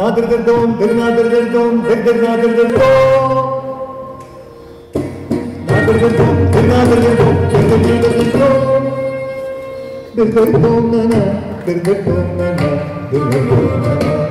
Nadir dir dom, dir nadir dir dom, dir dir nadir dir dom. Nadir dir dom, dir nadir dir dom, dir dir nadir dir dom. Dir dir dom na na, dir dir dom na na, dir dir dom na na.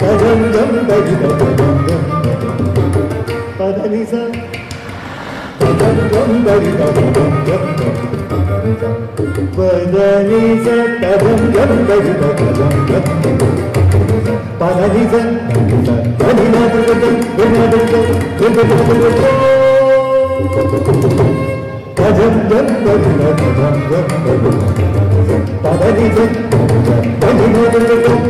पदम दम दम पदम दम पदनिसा पदम दम दम पदम दम पदनिसा पदम दम दम पदम दम पदनिसा पदनिसा पदम दम पदम दम पदम दम पदनिसा पदनिसा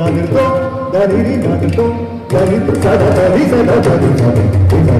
Nagarto, Dariri Nagarto, Dariri Sada, Dariri Sada, Dariri Sada, Dariri Sada,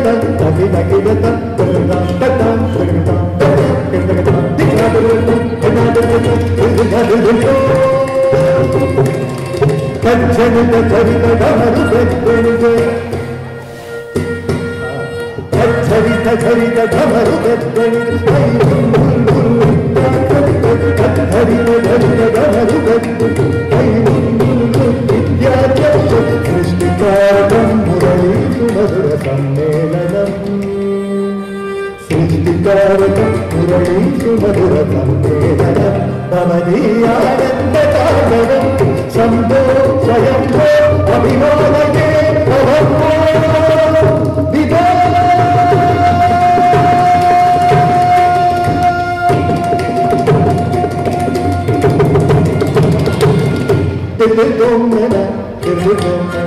ಗಿಡ ಗಿಡದ ಗಿಡ ಗಿಡದ സൃഷ്ടിക്കാരകം മുരളീഷു മധുര സമ്മേളനം നവനീയാനന്ദ സാഗരം ശംഭോ സ്വയംഭോ അഭിമാനകേ പ്രഭവോ വിധോ തിരുതോന്നന തിരുതോന്നന